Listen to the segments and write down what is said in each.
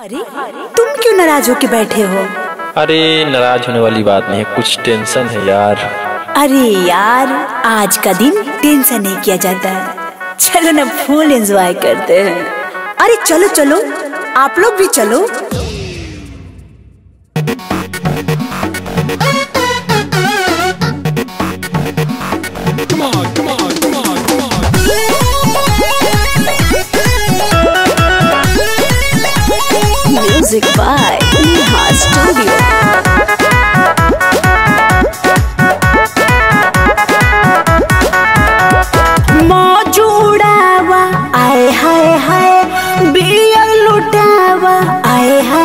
अरे तुम क्यों नाराज़ होके बैठे हो? अरे नाराज़ होने वाली बात नहीं है कुछ टेंशन है यार। अरे यार आज का दिन टेंशन नहीं किया जाता। है चलो ना फुल एंजॉय करते हैं। अरे चलो चलो आप लोग भी चलो। म्यूज़िक बाय नेहा स्टूडियो मौजूड़ावा आए हाय हाय बियर लुटावा आए हाय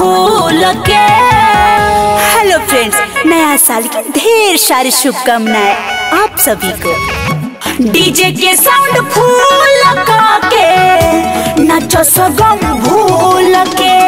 खोल के। हेलो फ्रेंड्स नया साल की ढेर सारी शुभकामनाएँ आप सभी को। डीजे के साउंड फूल के, नाचो सगम भूल के।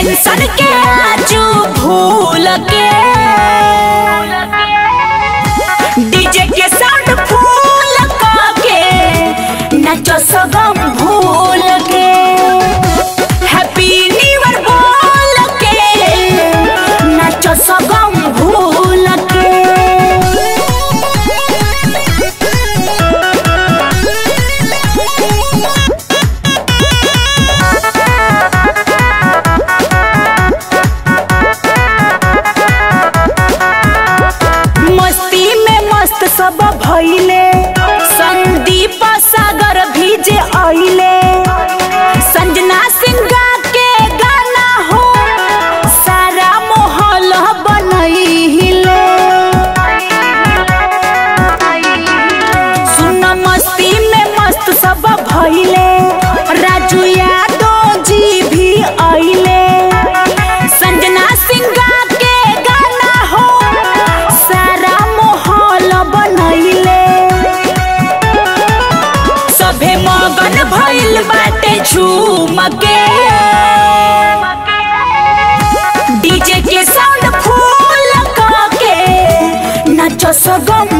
टेंशन के आजू भूल के। डीजे के साथ फूल का के। नाचो सगम सब के डीजे के साउंड फूल के नचो सगम।